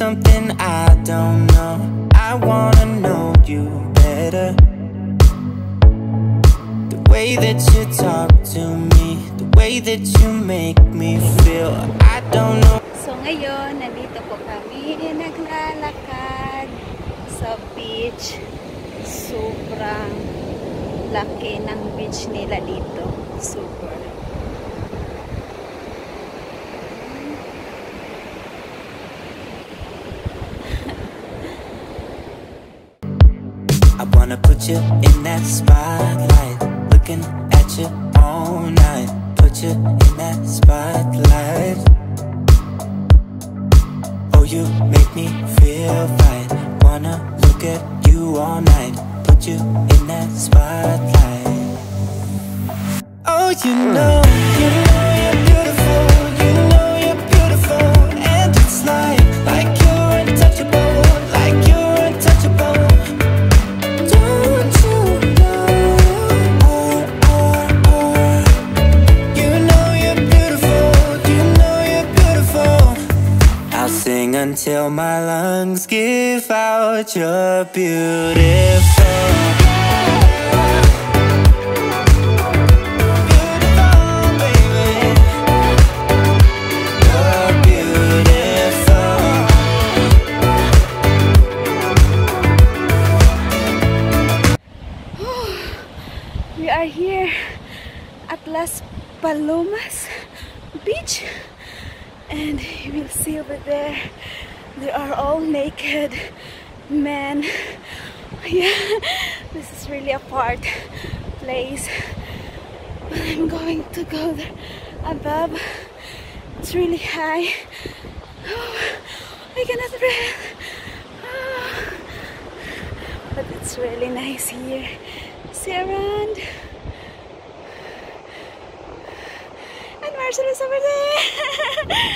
don't know. I wanna know you better. The way that you talk to me, the way that you make me feel. I don't know. So ngayon, nandito po kami naglalakad sa beach. Sobrang laki ng beach nila dito. Super. I wanna put you in that spotlight. Looking at you all night. Put you in that spotlight. Oh, you make me feel right. Wanna look at you all night. Put you in that spotlight. Oh, you know, you know until my lungs give out. You're beautiful. Are here at Las Palomas Beach. And you will see over there, they are all naked men. Yeah, this is really a part place. But I'm going to go there above. It's really high. Oh, I cannot breathe. Oh. But it's really nice here. See around. And Marcel is over there.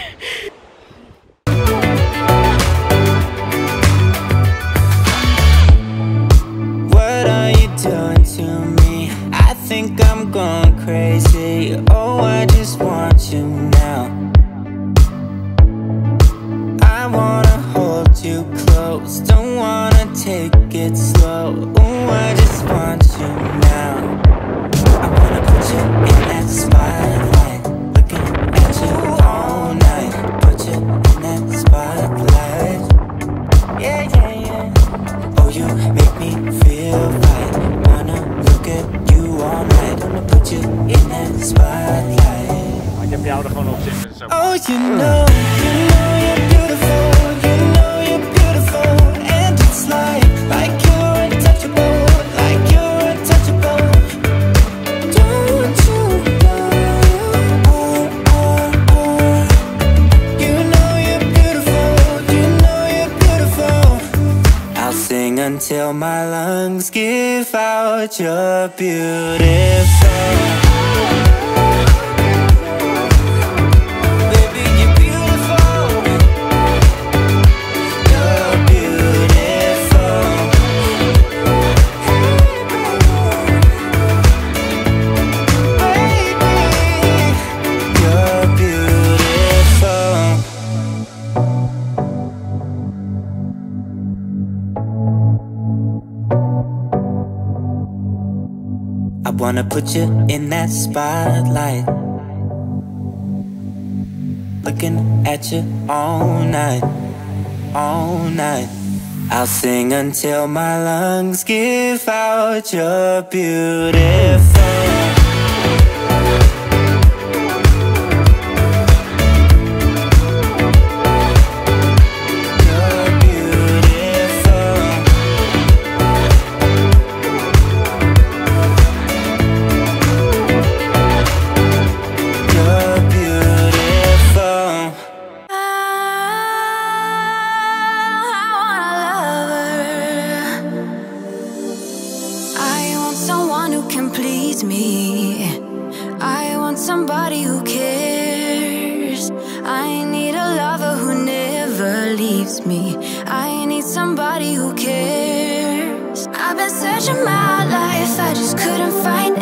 Maar ik heb jou er gewoon op zitten. Dus ook. Oh, you know, you know you're beautiful. You know you're beautiful. And it's like, wanna put you in that spotlight. Looking at you all night, all night. I'll sing until my lungs give out. You're beautiful. Somebody who cares. I need a lover who never leaves me. I need somebody who cares. I've been searching my life, I just couldn't find